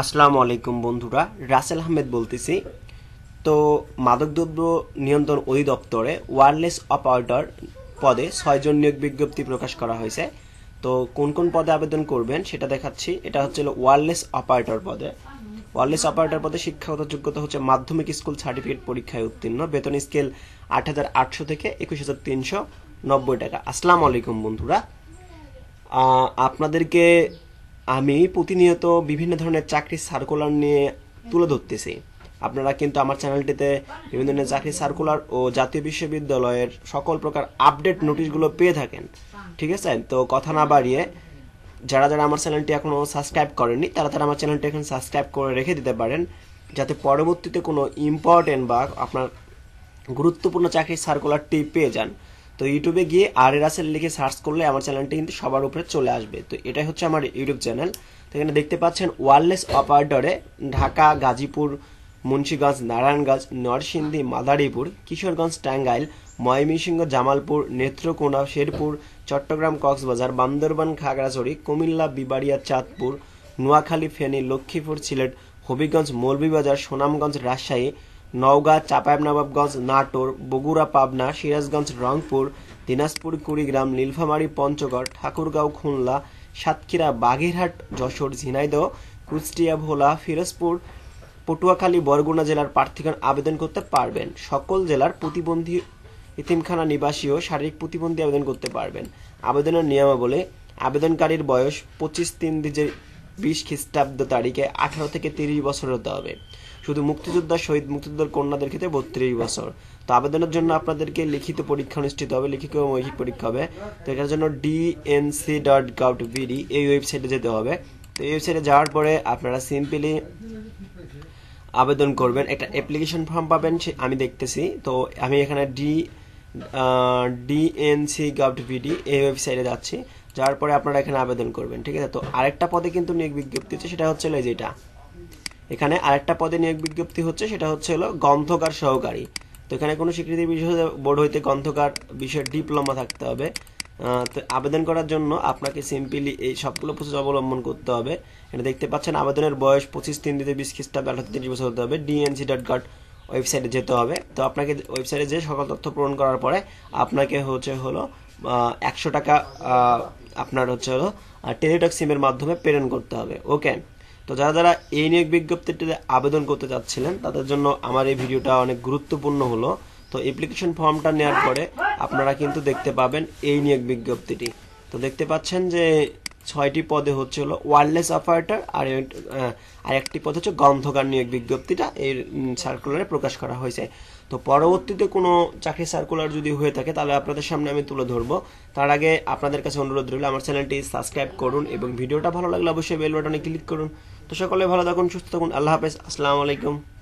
আসসালামু আলাইকুম বন্ধুরা, রাসেল আহমেদ বলতেছি। তো মাদকদ্রব্য নিয়ন্ত্রণ অধিদপ্তরে ওয়ারলেস অপারেটর পদে ছয়জন নিয়োগ বিজ্ঞপ্তি প্রকাশ করা হয়েছে। তো কোন কোন পদে আবেদন করবেন সেটা দেখাচ্ছি। এটা হচ্ছে ওয়ারলেস অপারেটর পদে। ওয়ারলেস অপারেটর পদে শিক্ষাগত যোগ্যতা হচ্ছে মাধ্যমিক স্কুল সার্টিফিকেট পরীক্ষায় উত্তীর্ণ। বেতন স্কেল আট হাজার আটশো থেকে একুশ হাজার তিনশো নব্বই টাকা। আসসালামু আলাইকুম বন্ধুরা। আপনাদেরকে আমি প্রতিনিয়ত বিভিন্ন ধরনের চাকরির সার্কুলার নিয়ে তুলে ধরতেছি। আপনারা কিন্তু আমার চ্যানেলটিতে বিভিন্ন ধরনের চাকরির সার্কুলার ও জাতীয় বিশ্ববিদ্যালয়ের সকল প্রকার আপডেট নোটিশগুলো পেয়ে থাকেন। ঠিক আছে? তো কথা না বাড়িয়ে, যারা যারা আমার চ্যানেলটি এখনও সাবস্ক্রাইব করেনি তারা তারা আমার চ্যানেলটি এখন সাবস্ক্রাইব করে রেখে দিতে পারেন, যাতে পরবর্তীতে কোনো ইম্পর্টেন্ট বা আপনার গুরুত্বপূর্ণ চাকরির সার্কুলারটি পেয়ে যান। তো ইউটিউবে গিয়ে আর এ রাসেল লিখে সার্চ করলে আমার চ্যানেলটি কিন্তু সবার উপরে চলে আসবে। তো এটাই হচ্ছে আমার ইউটিউব চ্যানেল তো এখানে দেখতে পাচ্ছেন ওয়ারলেস অপারেটরে ঢাকা, গাজীপুর, মুন্সিগঞ্জ, নারায়ণগঞ্জ, নরসিংদী, মাদারীপুর, কিশোরগঞ্জ, টাঙ্গাইল, ময়মনসিংহ, জামালপুর, নেত্রকোনা, শেরপুর, চট্টগ্রাম, কক্সবাজার, বান্দরবান, খাগড়াছড়ি, কুমিল্লা, বিবাড়িয়া, চাঁদপুর, নোয়াখালী, ফেনী, লক্ষ্মীপুর, সিলেট, হবিগঞ্জ, মৌলভীবাজার, সুনামগঞ্জ, রাজশাহী নওগাঁ, চাঁপাইনবাবগঞ্জ, নাটোর, বগুড়া, পাবনা, সিরাজগঞ্জ, রংপুর, দিনাজপুর, কুড়িগ্রাম, নীলফামারী, পঞ্চগড়, ঠাকুরগাঁও, খুলনা, সাতক্ষীরা, বাগেরহাট, যশোর, ঝিনাইদহ, কুষ্টিয়া, ভোলা, ফিরোজপুর, পটুয়াখালী, বরগুনা জেলার প্রার্থীগণ আবেদন করতে পারবেন। সকল জেলার প্রতিবন্ধী ইতিমখানা নিবাসীও শারীরিক প্রতিবন্ধী আবেদন করতে পারবেন। আবেদনের নিয়মাবলী, আবেদনকারীর বয়স পঁচিশ তিন বিশ খ্রিস্টাব্দ তারিখে আঠারো থেকে তিরিশ বছর হতে হবে। শুধু মুক্তিযোদ্ধা, শহীদ মুক্তিযোদ্ধার কন্যাদের ক্ষেত্রে বত্রিশ বছর। তো আবেদনের জন্য আপনাদেরকে লিখিত পরীক্ষা অনুষ্ঠিত হবে, লিখিত মৌখিক পরীক্ষা হবে। তো এটার জন্য ডিএনসি ডট গভ বিডি এই ওয়েবসাইটে যেতে হবে। তো এই ওয়েবসাইটে যাওয়ার পরে আপনারা সিম্পলি আবেদন করবেন। একটা অ্যাপ্লিকেশন ফর্ম পাবেন আমি দেখতেছি। তো আমি এখানে ডি ডিএনসি গভ ভিডি এই ওয়েবসাইটে যাচ্ছি। যাওয়ার পরে আপনারা এখানে আবেদন করবেন, ঠিক আছে? তো আরেকটা পদে কিন্তু নিয়োগ বিজ্ঞপ্তি হচ্ছে, সেটা হচ্ছে এই যেটা এখানে আরেকটা পদে নিয়োগ বিজ্ঞপ্তি হচ্ছে, সেটা হচ্ছে হলো গ্রন্থকার সহকারী। তো এখানে কোনো স্বীকৃতি বিষয় বোর্ড হইতে গ্রন্থকার বিষয়ের ডিপ্লোমা থাকতে হবে। তো আবেদন করার জন্য আপনাকে সিম্পলি এই সবগুলো প্রসেস অবলম্বন করতে হবে। এটা দেখতে পাচ্ছেন, আবেদনের বয়স পঁচিশ, তিন দিতে বিশ খ্রিস্টাব্দ আঠারো তিরিশ বছর হতে হবে। ডিএনসি ডট গট ওয়েবসাইটে যেতে হবে। তো আপনাকে ওয়েবসাইটে যে সকল তথ্য পূরণ করার পরে আপনাকে হচ্ছে হলো একশো টাকা আপনার হচ্ছে হলো টেলিটক সিমের মাধ্যমে প্রেরণ করতে হবে। ওকে তো যারা যারা এই নিয়োগ বিজ্ঞপ্তিটিতে আবেদন করতে চাচ্ছিলেন, তাদের জন্য আমার এই ভিডিওটা অনেক গুরুত্বপূর্ণ হলো। তো অ্যাপ্লিকেশন ফর্মটা নেওয়ার পরে আপনারা কিন্তু দেখতে পাবেন এই নিয়োগ বিজ্ঞপ্তিটি। তো দেখতে পাচ্ছেন যে ছয়টি পদে হচ্ছে হলো ওয়ারলেস অপারেটর আর এক- আহ, আর একটি পদ হচ্ছে গন্ধকার নিয়োগ বিজ্ঞপ্তিটা এই সার্কুলারে প্রকাশ করা হয়েছে। তো পরবর্তীতে কোনো চাকরি সার্কুলার যদি হয়ে থাকে তাহলে আপনাদের সামনে আমি তুলে ধরবো। তার আগে আপনাদের কাছে অনুরোধ রইল আমার চ্যানেলটি সাবস্ক্রাইব করুন এবং ভিডিওটা ভালো লাগলে অবশ্যই বেল বাটনে ক্লিক করুন। তো সকলে ভালো থাকুন সুস্থ থাকুন আল্লাহ হাফেজ আসসালামু আলাইকুম।